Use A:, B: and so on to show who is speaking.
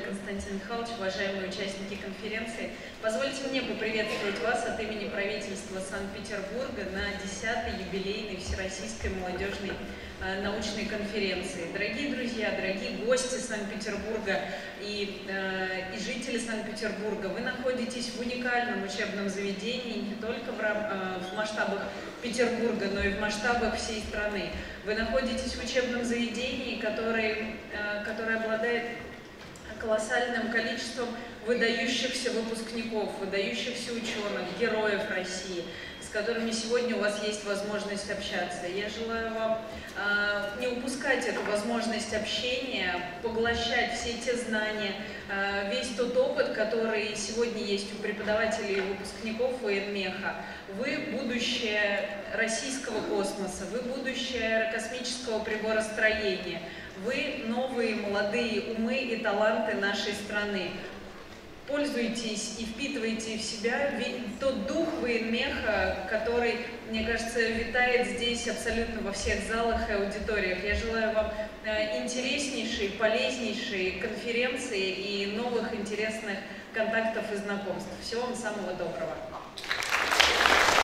A: Константин Михайлович, уважаемые участники конференции. Позвольте мне поприветствовать вас от имени правительства Санкт-Петербурга на 10-й юбилейной Всероссийской молодежной э, научной конференции. Дорогие друзья, дорогие гости Санкт-Петербурга и, э, и жители Санкт-Петербурга, вы находитесь в уникальном учебном заведении не только в, э, в масштабах Петербурга, но и в масштабах всей страны. Вы находитесь в учебном заведении, который, которое обладает колоссальным количеством выдающихся выпускников, выдающихся ученых, героев России, с которыми сегодня у вас есть возможность общаться. Я желаю вам э, не упускать эту возможность общения, поглощать все те знания, э, весь тот опыт, который сегодня есть у преподавателей и выпускников военмеха. Вы будущее российского космоса, вы будущее аэрокосмического приборостроения, вы новые молодые умы и таланты нашей страны. Пользуйтесь и впитывайте в себя тот дух военмеха, который, мне кажется, витает здесь абсолютно во всех залах и аудиториях. Я желаю вам э, интереснейшей, полезнейшей конференции и новых интересных контактов и знакомств. Всего вам самого доброго.